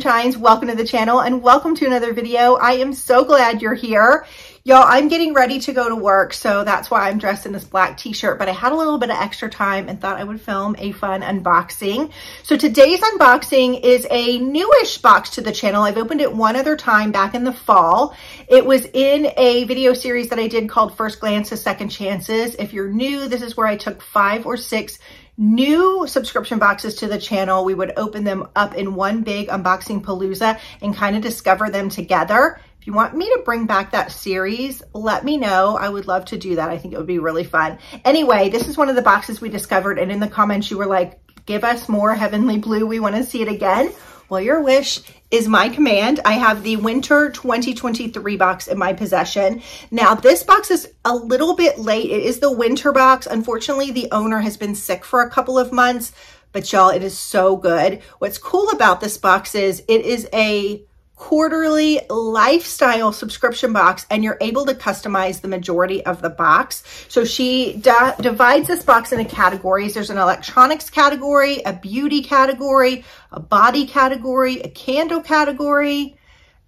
Sunshines. Welcome to the channel and welcome to another video. I am so glad you're here. Y'all, I'm getting ready to go to work, so that's why I'm dressed in this black t-shirt, but I had a little bit of extra time and thought I would film a fun unboxing. So today's unboxing is a newish box to the channel. I've opened it one other time back in the fall. It was in a video series that I did called First Glances, Second Chances. If you're new, this is where I took five or six new subscription boxes to the channel. We would open them up in one big unboxing palooza and kind of discover them together. If you want me to bring back that series, let me know. I would love to do that. I think it would be really fun. Anyway, this is one of the boxes we discovered. And in the comments, you were like, give us more Heavenly Bleu. We want to see it again. Well, your wish is my command. I have the winter 2023 box in my possession. Now, this box is a little bit late. It is the winter box. Unfortunately, the owner has been sick for a couple of months, but y'all, it is so good. What's cool about this box is it is a quarterly lifestyle subscription box and you're able to customize the majority of the box. So she divides this box into categories. There's an electronics category, a beauty category, a body category, a candle category,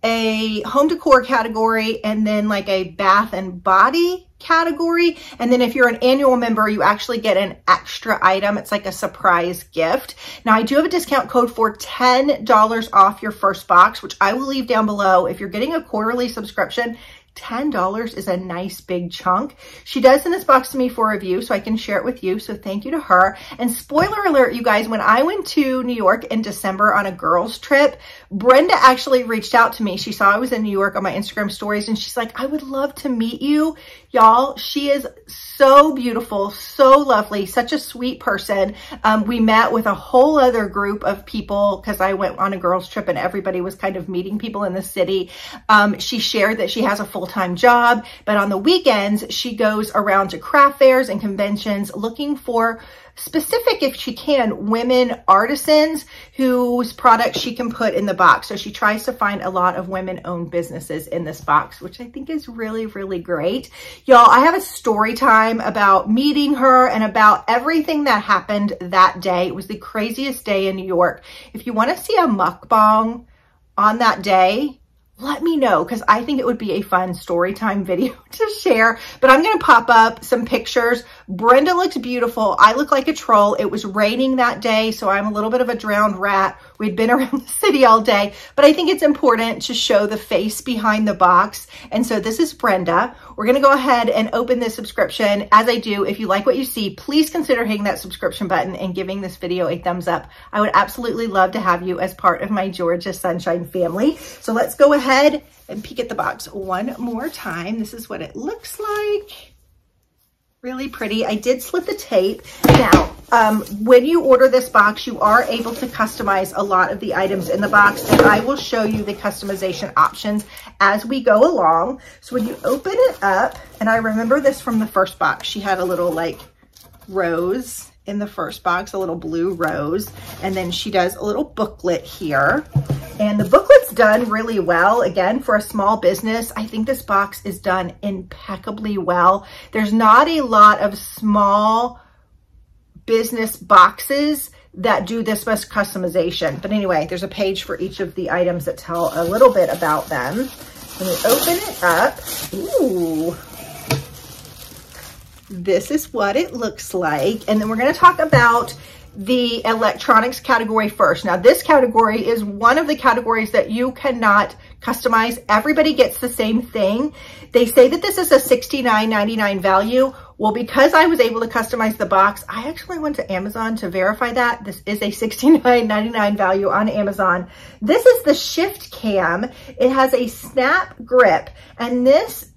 a home decor category, and then like a bath and body category. And then if you're an annual member, you actually get an extra item. It's like a surprise gift. Now I do have a discount code for $10 off your first box, which I will leave down below. If you're getting a quarterly subscription, $10 is a nice big chunk. She does send this box to me for review so I can share it with you. So thank you to her. And spoiler alert, you guys, when I went to New York in December on a girls trip, Brenda actually reached out to me. She saw I was in New York on my Instagram stories and she's like, I would love to meet you. Y'all, she is so beautiful, so lovely, such a sweet person. Um, we met with a whole other group of people because I went on a girls trip and everybody was kind of meeting people in the city. Um, she shared that she has a full-time job, but on the weekends, she goes around to craft fairs and conventions looking for specific, if she can, women artisans whose products she can put in the box. So she tries to find a lot of women-owned businesses in this box, which I think is really, really great. Y'all, I have a story time about meeting her and about everything that happened that day. It was the craziest day in New York. If you want to see a mukbang on that day, let me know because I think it would be a fun story time video to share. But I'm going to pop up some pictures. Brenda looks beautiful. I look like a troll. It was raining that day, so I'm a little bit of a drowned rat. We'd been around the city all day, but I think it's important to show the face behind the box. And so this is Brenda. We're going to go ahead and open this subscription. As I do, if you like what you see, please consider hitting that subscription button and giving this video a thumbs up. I would absolutely love to have you as part of my Georgia Sunshine family. So let's go ahead and peek at the box one more time. This is what it looks like really pretty. I did slip the tape. Now, um, when you order this box, you are able to customize a lot of the items in the box, and I will show you the customization options as we go along. So when you open it up, and I remember this from the first box, she had a little like rose in the first box, a little blue rose. And then she does a little booklet here. And the booklet's done really well. Again, for a small business, I think this box is done impeccably well. There's not a lot of small business boxes that do this much customization. But anyway, there's a page for each of the items that tell a little bit about them. Let me open it up, ooh, this is what it looks like. And then we're going to talk about the electronics category first. Now this category is one of the categories that you cannot customize. Everybody gets the same thing. They say that this is a $69.99 value. Well, because I was able to customize the box, I actually went to Amazon to verify that. This is a $69.99 value on Amazon. This is the ShiftCam. It has a snap grip and this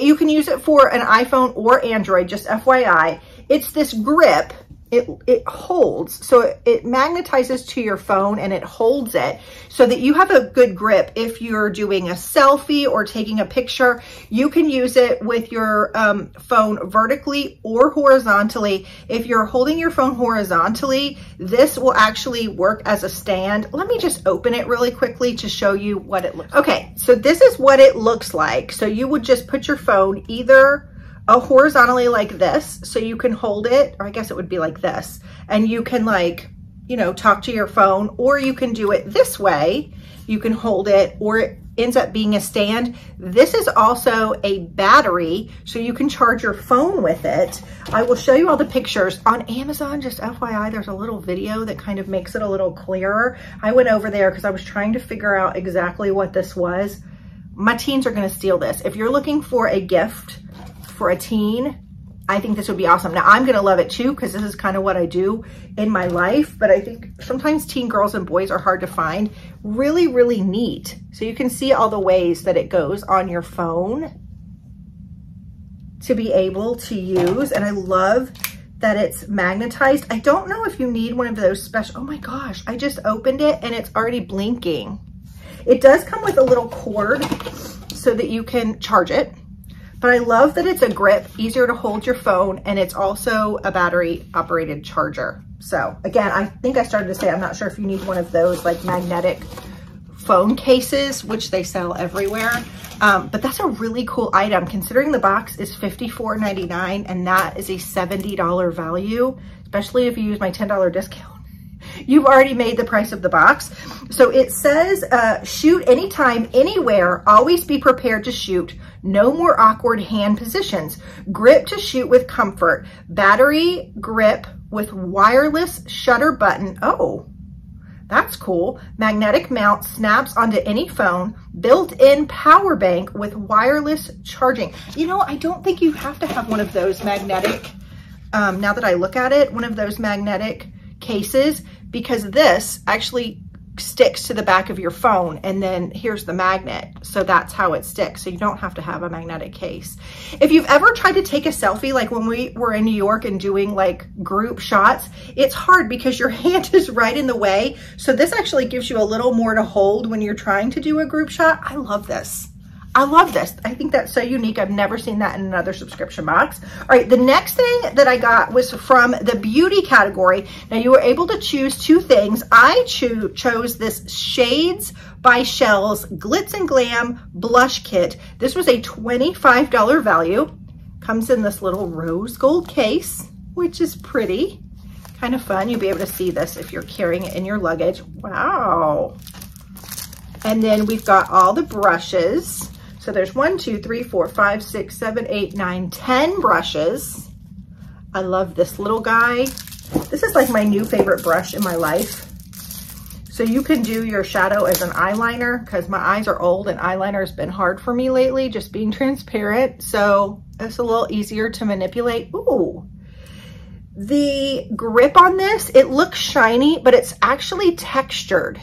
you can use it for an iPhone or Android, just FYI. It's this grip it, it holds. So it, it magnetizes to your phone and it holds it so that you have a good grip. If you're doing a selfie or taking a picture, you can use it with your um, phone vertically or horizontally. If you're holding your phone horizontally, this will actually work as a stand. Let me just open it really quickly to show you what it looks like. Okay, so this is what it looks like. So you would just put your phone either horizontally like this so you can hold it or I guess it would be like this and you can like you know talk to your phone or you can do it this way you can hold it or it ends up being a stand. This is also a battery, so you can charge your phone with it. I will show you all the pictures. On Amazon, just FYI, there's a little video that kind of makes it a little clearer. I went over there because I was trying to figure out exactly what this was. My teens are gonna steal this. If you're looking for a gift for a teen, I think this would be awesome. Now I'm gonna love it too because this is kind of what I do in my life, but I think sometimes teen girls and boys are hard to find. Really, really neat. So you can see all the ways that it goes on your phone to be able to use. And I love that it's magnetized. I don't know if you need one of those special, oh my gosh, I just opened it and it's already blinking. It does come with a little cord so that you can charge it. But I love that it's a grip, easier to hold your phone, and it's also a battery operated charger. So again, I think I started to say, I'm not sure if you need one of those like magnetic phone cases, which they sell everywhere. Um, but that's a really cool item considering the box is $54.99 and that is a $70 value, especially if you use my $10 discount. You've already made the price of the box. So it says, uh, shoot anytime, anywhere, always be prepared to shoot. No more awkward hand positions. Grip to shoot with comfort. Battery grip with wireless shutter button. Oh, that's cool. Magnetic mount snaps onto any phone. Built-in power bank with wireless charging. You know, I don't think you have to have one of those magnetic, um, now that I look at it, one of those magnetic cases because this actually sticks to the back of your phone and then here's the magnet. So that's how it sticks. So you don't have to have a magnetic case. If you've ever tried to take a selfie, like when we were in New York and doing like group shots, it's hard because your hand is right in the way. So this actually gives you a little more to hold when you're trying to do a group shot. I love this. I love this. I think that's so unique. I've never seen that in another subscription box. All right, the next thing that I got was from the beauty category. Now you were able to choose two things. I cho chose this Shades by Shells Glitz and Glam Blush Kit. This was a $25 value. Comes in this little rose gold case, which is pretty. Kind of fun. You'll be able to see this if you're carrying it in your luggage. Wow. And then we've got all the brushes. So there's one, two, three, four, five, six, seven, eight, nine, ten brushes. I love this little guy. This is like my new favorite brush in my life. So you can do your shadow as an eyeliner because my eyes are old and eyeliner has been hard for me lately, just being transparent. So it's a little easier to manipulate. Ooh. The grip on this, it looks shiny, but it's actually textured.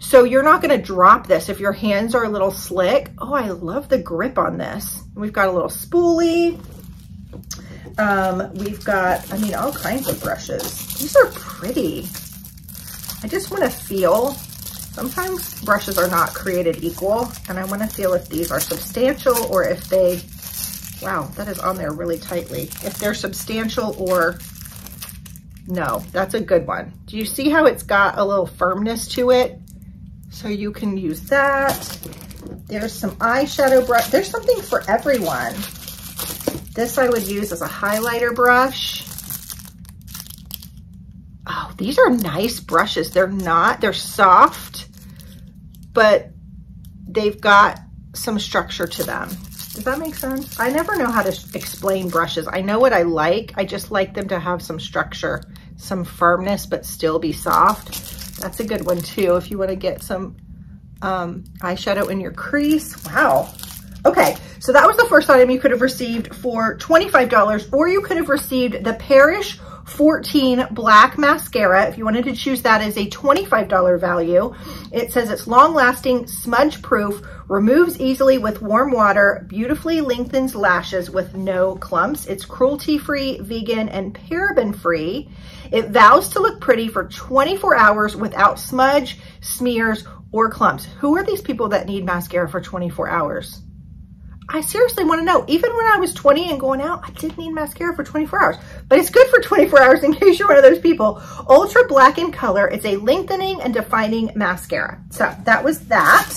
So you're not gonna drop this if your hands are a little slick. Oh, I love the grip on this. We've got a little spoolie. Um, we've got, I mean, all kinds of brushes. These are pretty. I just wanna feel, sometimes brushes are not created equal, and I wanna feel if these are substantial or if they, wow, that is on there really tightly. If they're substantial or no, that's a good one. Do you see how it's got a little firmness to it? So you can use that. There's some eyeshadow brush. There's something for everyone. This I would use as a highlighter brush. Oh, these are nice brushes. They're not, they're soft, but they've got some structure to them. Does that make sense? I never know how to explain brushes. I know what I like. I just like them to have some structure, some firmness, but still be soft. That's a good one too if you want to get some um, eyeshadow in your crease. Wow. Okay, so that was the first item you could have received for $25 or you could have received the Parrish 14 black mascara if you wanted to choose that as a $25 value. It says it's long lasting, smudge proof, removes easily with warm water, beautifully lengthens lashes with no clumps. It's cruelty free, vegan, and paraben free. It vows to look pretty for 24 hours without smudge, smears, or clumps. Who are these people that need mascara for 24 hours? I seriously want to know. Even when I was 20 and going out, I didn't need mascara for 24 hours. But it's good for 24 hours in case you're one of those people. Ultra black in color. It's a lengthening and defining mascara. So that was that.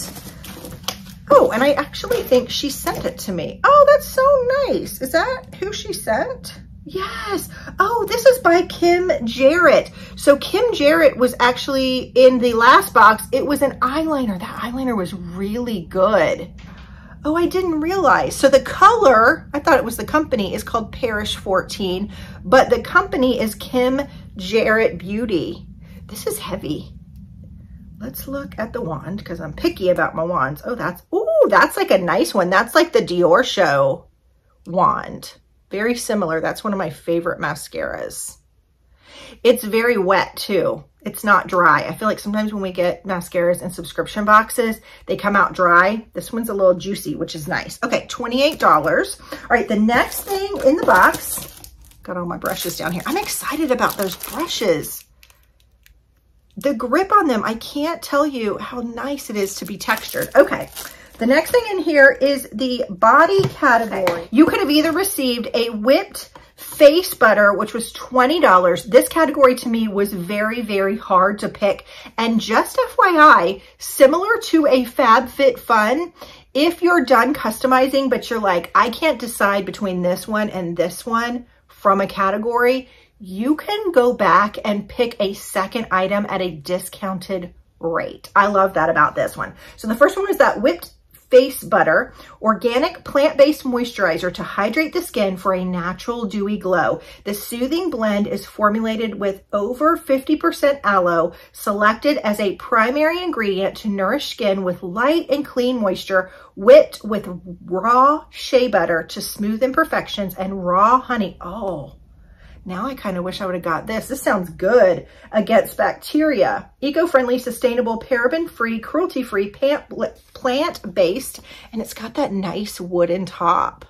Oh, and I actually think she sent it to me. Oh, that's so nice. Is that who she sent? Yes. Oh, this is by Kim Jarrett. So Kim Jarrett was actually in the last box. It was an eyeliner. That eyeliner was really good. Oh, I didn't realize. So the color, I thought it was the company, is called Parish 14, but the company is Kim Jarrett Beauty. This is heavy. Let's look at the wand because I'm picky about my wands. Oh, that's, oh, that's like a nice one. That's like the Diorshow wand. Very similar. That's one of my favorite mascaras. It's very wet too. It's not dry. I feel like sometimes when we get mascaras in subscription boxes, they come out dry. This one's a little juicy, which is nice. Okay, $28. All right, the next thing in the box, got all my brushes down here. I'm excited about those brushes. The grip on them, I can't tell you how nice it is to be textured. Okay, the next thing in here is the body category. You could have either received a whipped face butter, which was $20. This category to me was very, very hard to pick. And just FYI, similar to a FabFitFun, if you're done customizing, but you're like, I can't decide between this one and this one from a category, you can go back and pick a second item at a discounted rate. I love that about this one. So the first one was that whipped face butter, organic plant-based moisturizer to hydrate the skin for a natural dewy glow. The soothing blend is formulated with over 50% aloe, selected as a primary ingredient to nourish skin with light and clean moisture, whipped with raw shea butter to smooth imperfections and raw honey. Oh, now I kind of wish I would have got this. This sounds good. Against bacteria. Eco-friendly, sustainable, paraben-free, cruelty-free, plant-based, and it's got that nice wooden top.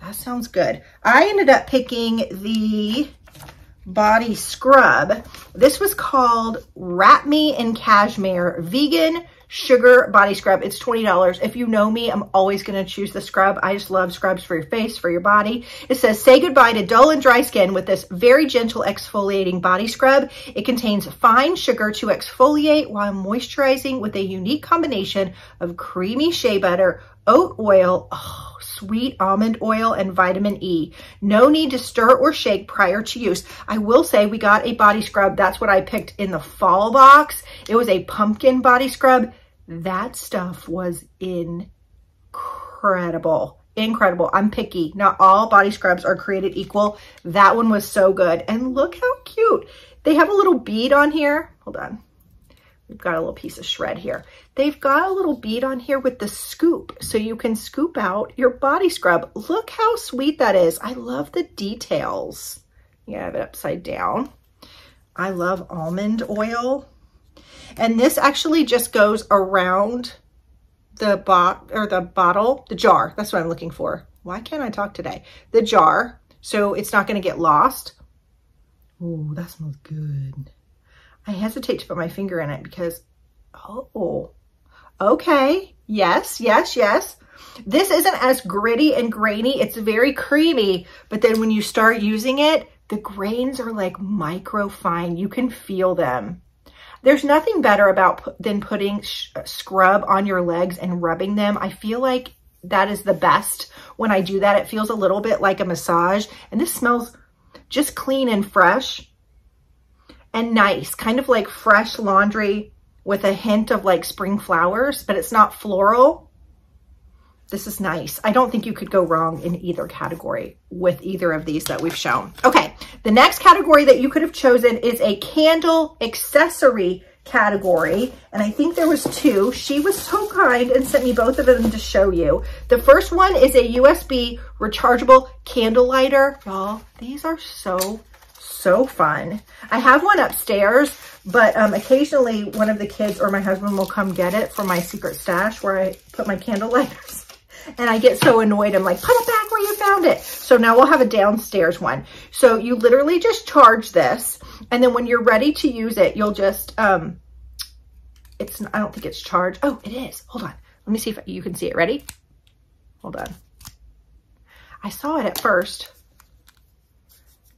That sounds good. I ended up picking the body scrub. This was called Wrap Me in Cashmere Vegan Sugar Body Scrub. It's $20. If you know me, I'm always going to choose the scrub. I just love scrubs for your face, for your body. It says, say goodbye to dull and dry skin with this very gentle exfoliating body scrub. It contains fine sugar to exfoliate while moisturizing with a unique combination of creamy shea butter, oat oil, oh, sweet almond oil, and vitamin E. No need to stir or shake prior to use. I will say we got a body scrub. That's what I picked in the fall box. It was a pumpkin body scrub. That stuff was incredible. Incredible. I'm picky. Not all body scrubs are created equal. That one was so good. And look how cute. They have a little bead on here. Hold on. We've got a little piece of shred here. They've got a little bead on here with the scoop, so you can scoop out your body scrub. Look how sweet that is. I love the details. You have it upside down. I love almond oil. And this actually just goes around the bot or the bottle, the jar. That's what I'm looking for. Why can't I talk today? The jar, so it's not going to get lost. Ooh, that smells good. I hesitate to put my finger in it because, oh, okay. Yes, yes, yes. This isn't as gritty and grainy. It's very creamy, but then when you start using it, the grains are like micro fine. You can feel them. There's nothing better about than putting scrub on your legs and rubbing them. I feel like that is the best when I do that. It feels a little bit like a massage and this smells just clean and fresh and nice, kind of like fresh laundry with a hint of like spring flowers, but it's not floral. This is nice. I don't think you could go wrong in either category with either of these that we've shown. Okay, the next category that you could have chosen is a candle accessory category. And I think there was two. She was so kind and sent me both of them to show you. The first one is a USB rechargeable candle lighter. Y'all, these are so so fun. I have one upstairs, but um, occasionally one of the kids or my husband will come get it from my secret stash where I put my candle lighters. And I get so annoyed. I'm like, put it back where you found it. So now we'll have a downstairs one. So you literally just charge this. And then when you're ready to use it, you'll just, um, it's, I don't think it's charged. Oh, it is. Hold on. Let me see if you can see it. Ready? Hold on. I saw it at first.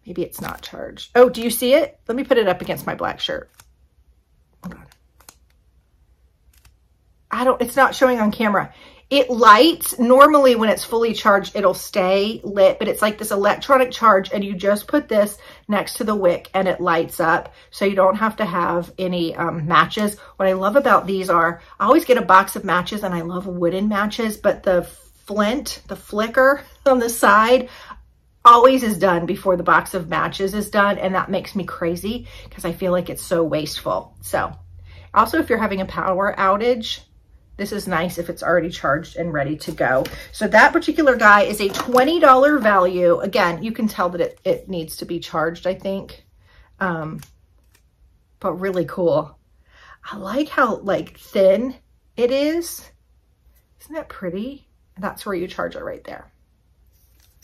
Maybe it's not charged. Oh, do you see it? Let me put it up against my black shirt. Hold on. I don't, it's not showing on camera. It lights. Normally when it's fully charged, it'll stay lit, but it's like this electronic charge and you just put this next to the wick and it lights up. So you don't have to have any um, matches. What I love about these are, I always get a box of matches and I love wooden matches, but the flint, the flicker on the side, always is done before the box of matches is done. And that makes me crazy because I feel like it's so wasteful. So also if you're having a power outage, this is nice if it's already charged and ready to go. So that particular guy is a $20 value. Again, you can tell that it, it needs to be charged, I think. Um, but really cool. I like how like thin it is. Isn't that pretty? That's where you charge it right there.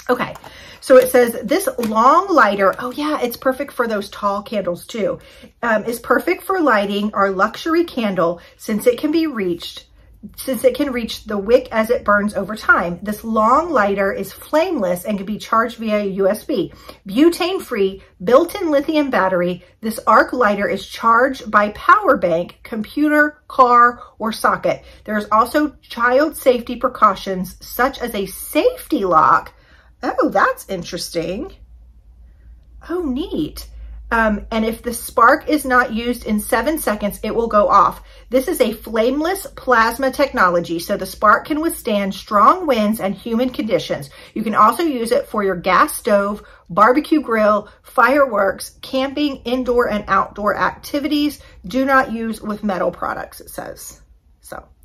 Okay, so it says this long lighter, oh yeah, it's perfect for those tall candles too, um, is perfect for lighting our luxury candle since it can be reached since it can reach the wick as it burns over time. This long lighter is flameless and can be charged via USB. Butane-free, built-in lithium battery, this arc lighter is charged by power bank, computer, car, or socket. There's also child safety precautions such as a safety lock. Oh, that's interesting. Oh, neat. Um, and if the spark is not used in seven seconds, it will go off. This is a flameless plasma technology, so the spark can withstand strong winds and humid conditions. You can also use it for your gas stove, barbecue grill, fireworks, camping, indoor and outdoor activities. Do not use with metal products, it says.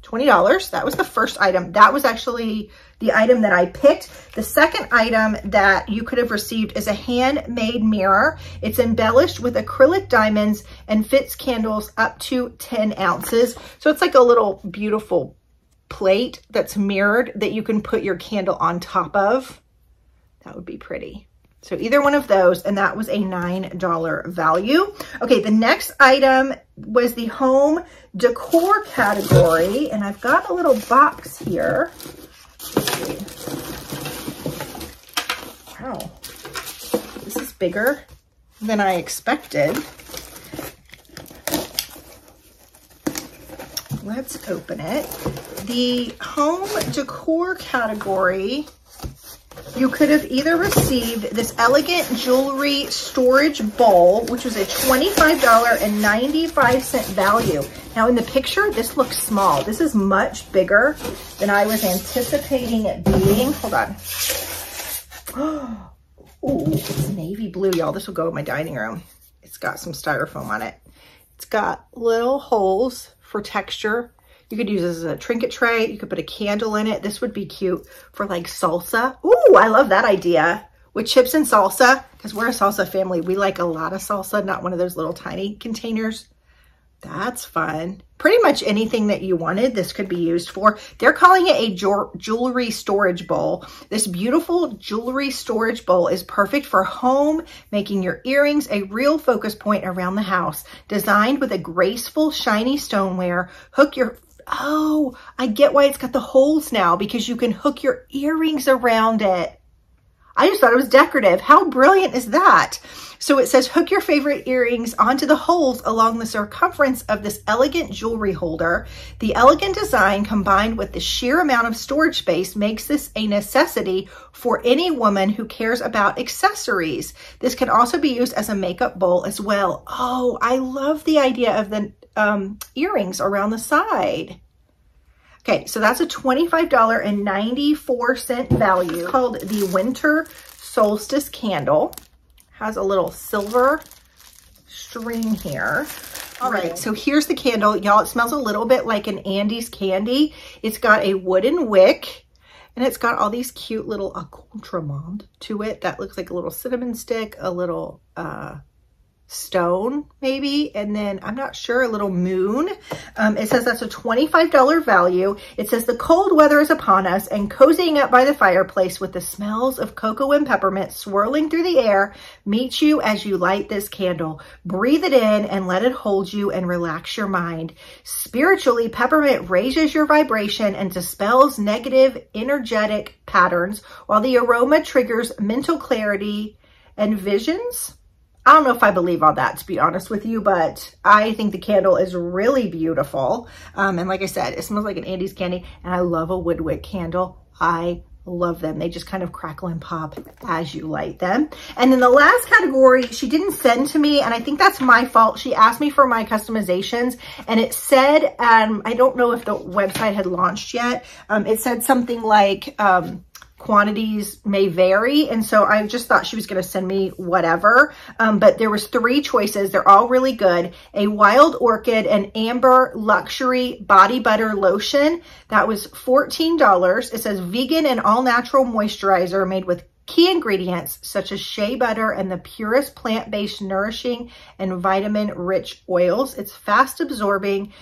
So $20. That was the first item. That was actually the item that I picked. The second item that you could have received is a handmade mirror. It's embellished with acrylic diamonds and fits candles up to 10 ounces. So it's like a little beautiful plate that's mirrored that you can put your candle on top of. That would be pretty. So either one of those, and that was a $9 value. Okay, the next item was the home decor category, and I've got a little box here. Wow, this is bigger than I expected. Let's open it. The home decor category you could have either received this elegant jewelry storage bowl, which was a $25.95 value. Now in the picture, this looks small. This is much bigger than I was anticipating it being. Hold on. Oh, it's navy blue, y'all. This will go in my dining room. It's got some styrofoam on it. It's got little holes for texture you could use this as a trinket tray. You could put a candle in it. This would be cute for like salsa. Ooh, I love that idea. With chips and salsa, because we're a salsa family. We like a lot of salsa, not one of those little tiny containers. That's fun. Pretty much anything that you wanted, this could be used for. They're calling it a jewelry storage bowl. This beautiful jewelry storage bowl is perfect for home, making your earrings a real focus point around the house. Designed with a graceful, shiny stoneware, hook your Oh, I get why it's got the holes now because you can hook your earrings around it. I just thought it was decorative. How brilliant is that? So it says hook your favorite earrings onto the holes along the circumference of this elegant jewelry holder. The elegant design combined with the sheer amount of storage space makes this a necessity for any woman who cares about accessories. This can also be used as a makeup bowl as well. Oh, I love the idea of the um, earrings around the side. Okay, so that's a $25.94 value called the Winter Solstice Candle. Has a little silver string here. All right, so here's the candle. Y'all, it smells a little bit like an Andes candy. It's got a wooden wick and it's got all these cute little accoutrement to it that looks like a little cinnamon stick, a little uh, stone maybe and then I'm not sure a little moon. Um, it says that's a $25 value. It says the cold weather is upon us and cozying up by the fireplace with the smells of cocoa and peppermint swirling through the air meet you as you light this candle. Breathe it in and let it hold you and relax your mind. Spiritually peppermint raises your vibration and dispels negative energetic patterns while the aroma triggers mental clarity and visions I don't know if I believe all that, to be honest with you, but I think the candle is really beautiful. Um, and like I said, it smells like an Andes candy, and I love a woodwick candle. I love them. They just kind of crackle and pop as you light them. And then the last category, she didn't send to me, and I think that's my fault. She asked me for my customizations, and it said, um, I don't know if the website had launched yet. Um, it said something like, um, quantities may vary. And so I just thought she was going to send me whatever. Um, but there was three choices. They're all really good. A wild orchid and amber luxury body butter lotion. That was $14. It says vegan and all natural moisturizer made with key ingredients such as shea butter and the purest plant-based nourishing and vitamin rich oils. It's fast absorbing,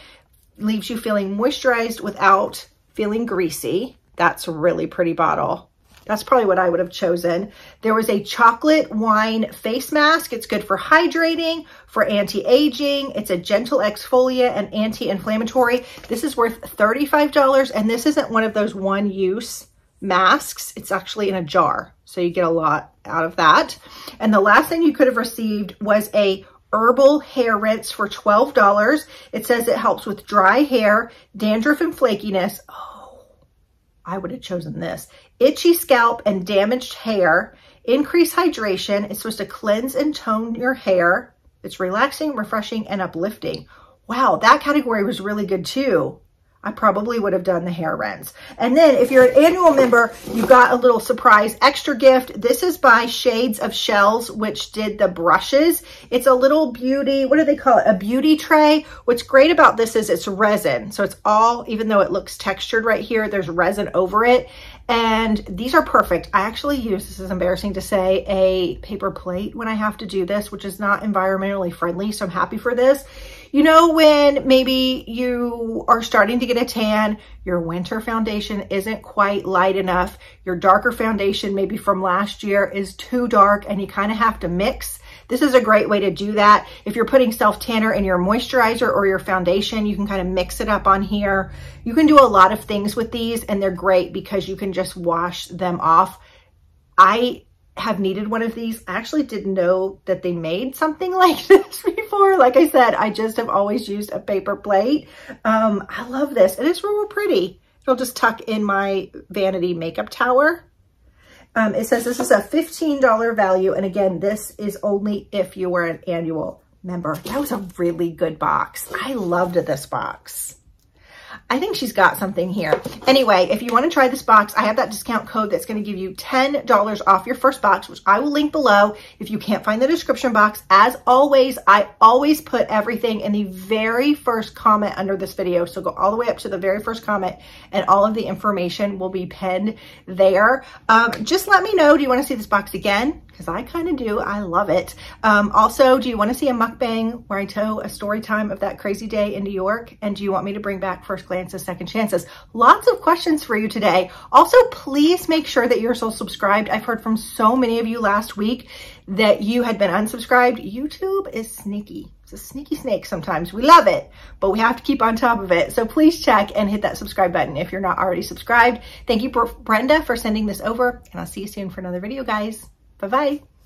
leaves you feeling moisturized without feeling greasy. That's a really pretty bottle. That's probably what I would have chosen. There was a chocolate wine face mask. It's good for hydrating, for anti-aging. It's a gentle exfoliant and anti-inflammatory. This is worth $35 and this isn't one of those one-use masks. It's actually in a jar. So you get a lot out of that. And the last thing you could have received was a herbal hair rinse for $12. It says it helps with dry hair, dandruff and flakiness. Oh, I would have chosen this. Itchy scalp and damaged hair. Increase hydration. It's supposed to cleanse and tone your hair. It's relaxing, refreshing, and uplifting. Wow, that category was really good too. I probably would have done the hair rinse. And then if you're an annual member, you got a little surprise extra gift. This is by Shades of Shells, which did the brushes. It's a little beauty, what do they call it? A beauty tray. What's great about this is it's resin. So it's all, even though it looks textured right here, there's resin over it. And these are perfect. I actually use, this is embarrassing to say, a paper plate when I have to do this, which is not environmentally friendly. So I'm happy for this. You know when maybe you are starting to get a tan, your winter foundation isn't quite light enough, your darker foundation maybe from last year is too dark and you kind of have to mix. This is a great way to do that. If you're putting self-tanner in your moisturizer or your foundation, you can kind of mix it up on here. You can do a lot of things with these and they're great because you can just wash them off. I have needed one of these. I actually didn't know that they made something like this before. Like I said, I just have always used a paper plate. Um, I love this and it's real pretty. It'll just tuck in my vanity makeup tower. Um, it says this is a $15 value. And again, this is only if you were an annual member. That was a really good box. I loved this box. I think she's got something here. Anyway, if you want to try this box, I have that discount code that's going to give you $10 off your first box, which I will link below if you can't find the description box. As always, I always put everything in the very first comment under this video. So go all the way up to the very first comment and all of the information will be pinned there. Um, just let me know, do you want to see this box again? because I kind of do. I love it. Um, also, do you want to see a mukbang where I tell a story time of that crazy day in New York? And do you want me to bring back first glances, second chances? Lots of questions for you today. Also, please make sure that you're so subscribed. I've heard from so many of you last week that you had been unsubscribed. YouTube is sneaky. It's a sneaky snake sometimes. We love it, but we have to keep on top of it. So please check and hit that subscribe button if you're not already subscribed. Thank you, Brenda, for sending this over, and I'll see you soon for another video, guys. Bye bye.